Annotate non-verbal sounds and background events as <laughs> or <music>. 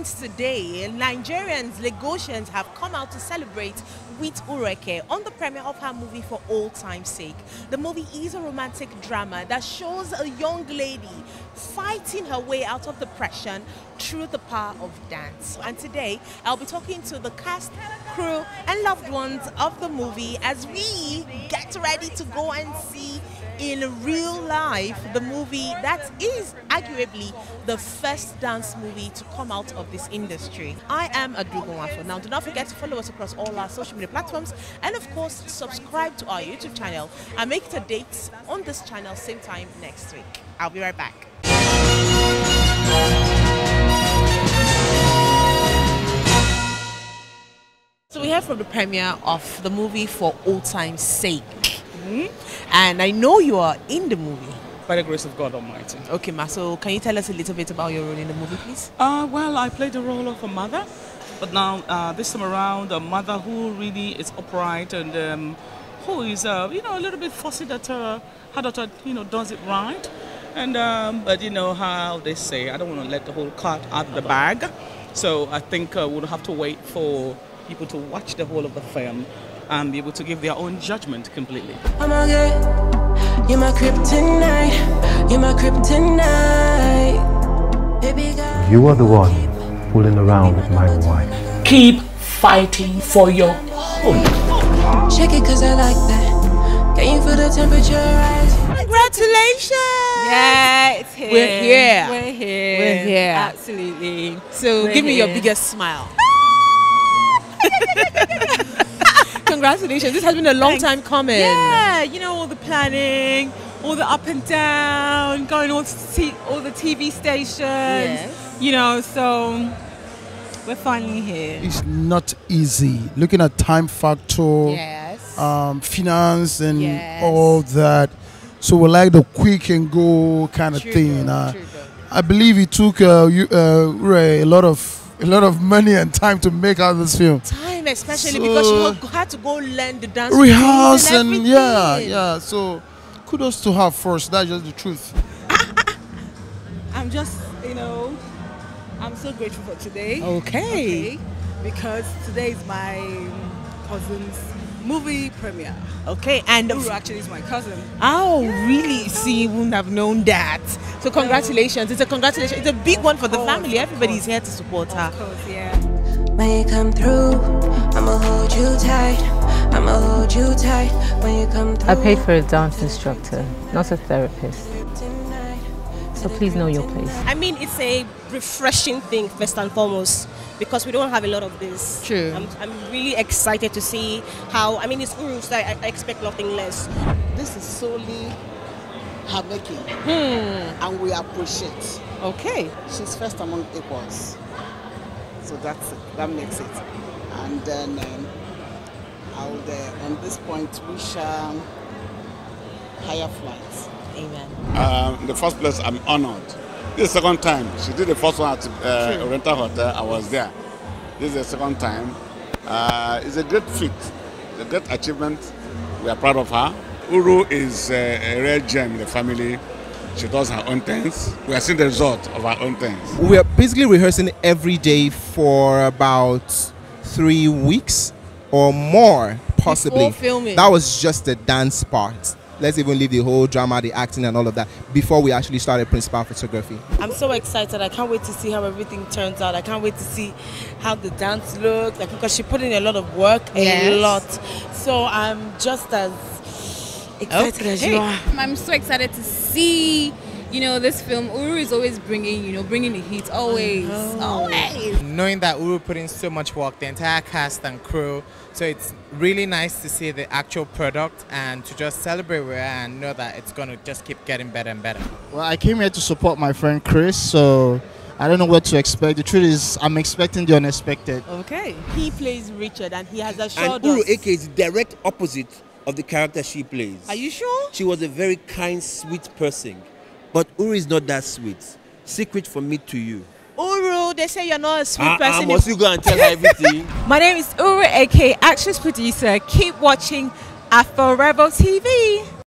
Nigerians, Lagosians have come out to celebrate with Uru Eke on the premiere of her movie For Old Time's Sake. The movie is a romantic drama that shows a young lady fighting her way out of depression through the power of dance. And today, I'll be talking to the cast, crew, and loved ones of the movie as we get ready to go and see in real life the movie that is arguably the first dance movie to come out of this industry. I am Adugo Wafo. Now, do not forget to follow us across all our social media platforms and, of course, subscribe to our YouTube channel and make it a date on this channel same time next week. I'll be right back. So we have from the premiere of the movie For Old Time's Sake. Mm-hmm. And I know you are in the movie. By the grace of God Almighty. Okay, Ma. So can you tell us a little bit about your role in the movie, please? Uh, well, I played the role of a mother. But now, uh, this time around, a mother who really is upright and um, who is, uh, you know, a little bit fussy that her, her daughter, you know, does it right. And, um, but you know how they say, I don't want to let the whole cat out of the bag. So I think uh, we'll have to wait for people to watch the whole of the film and be able to give their own judgment completely. You're my kryptonite. You're my kryptonite. You are the one fooling around with my wife. Keep fighting for your home. Shake it cause I like that. Can you feel the temperature rise? Congratulations! Yeah, it's here. We're here. We're here. We're here. Absolutely. So We're give me your biggest smile. Congratulations. This has been a long Thanks. time coming. Yeah, you know all the planning, all the up and down, going all to t- all the TV stations. Yes. You know, so we're finally here. It's not easy. Looking at time factor, Yes. um, finance, and Yes. all that. So we like the quick and go kind of True thing. though, Uh, true. I believe it took uh, you, uh, Ray a lot of a lot of money and time to make out this film. Time, especially because So- she had to go learn the dance. Rehearse routines and yeah, yeah. So kudos to her first. That's just the truth. <laughs> I'm just, you know, I'm so grateful for today. Okay. Okay, because today is my cousin's movie premiere. Okay, and Uru actually is my cousin. oh, really? See, you wouldn't have known that. So congratulations! It's a congratulations. It's a big one for the course, family. of Everybody's course. here to support her. Of course, yeah. When you come through, I'ma hold you tight. I'ma hold you tight. When you come through. I paid for a dance instructor, not a therapist. So please know your place. I mean, it's a refreshing thing first and foremost because we don't have a lot of this. True. I'm, I'm really excited to see how. I mean, it's Uru, so I, I expect nothing less. This is solely her making, Hmm. and we appreciate. Okay. She's first among equals, so that's it. That makes it. And then um, I would, uh, on this point, wish um, higher flights. Amen. Um, in the first place, I'm honored. This is the second time. She did the first one at uh, Oriental Hotel. I was there. This is the second time. Uh, it's a great feat, it's a great achievement. We are proud of her. Uru is uh, a rare gem in the family. She does her own things. We are seeing the result of her own things. We are basically rehearsing every day for about three weeks or more, possibly. Before filming. That was just the dance part. Let's even leave the whole drama, the acting, and all of that before we actually started principal photography. I'm so excited. I can't wait to see how everything turns out. I can't wait to see how the dance looks. Like because she put in a lot of work, a lot. So I'm just as excited as you are. I'm so excited to see, you know, this film. Uru is always bringing, you know, bringing the heat. Always, always. Knowing that Uru put in so much work, the entire cast and crew, so it's really nice to see the actual product and to just celebrate with her and know that it's gonna just keep getting better and better. Well, I came here to support my friend Chris, so I don't know what to expect. The truth is, I'm expecting the unexpected. Okay. He plays Richard, and he has assured And Uru us. Eke is the direct opposite of the character she plays. Are you sure? She was a very kind, sweet person. But Uru is not that sweet. Secret from me to you. Uru, they say you're not a sweet ah, person. must you go and tell her everything? <laughs> My name is Uru, aka actress producer. Keep watching Afro Rebel TV.